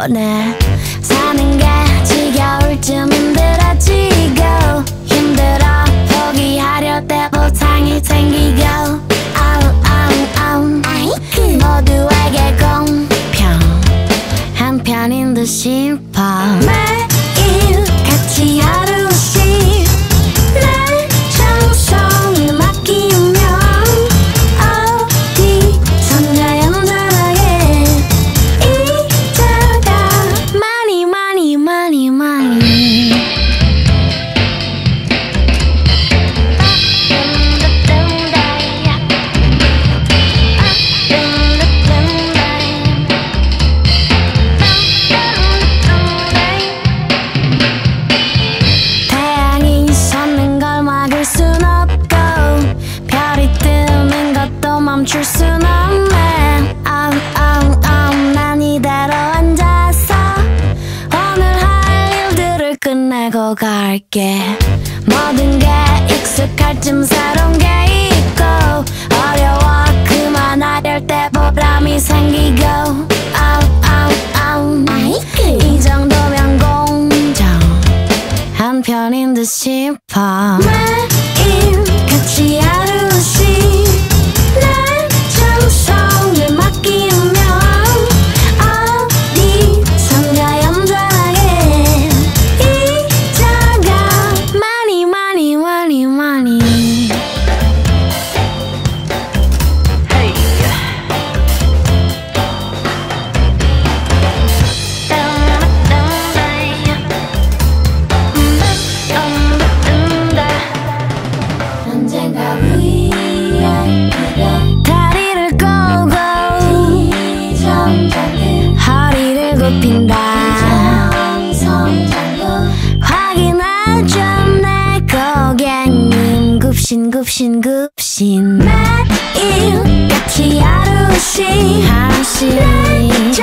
보내 사는 게 지겨울 쯤 힘들어지고 힘들어 포기하려 때 보상이 생기고. 아우 아우 아우. 모두에게 공평. 한 편인 듯 싶어 멈출 순 없네. 아우 아우 아우 난 이대로 앉아서 오늘 할 일들을 끝내고 갈게. 모든 게 익숙할 쯤 새로운 게 있고 어려워 그만하려 때 보람이 생기고. 이 정도면 공정. 한 편인 듯 싶어 굽신 굽신 굽신. 매일 같이 하루씩 맡기면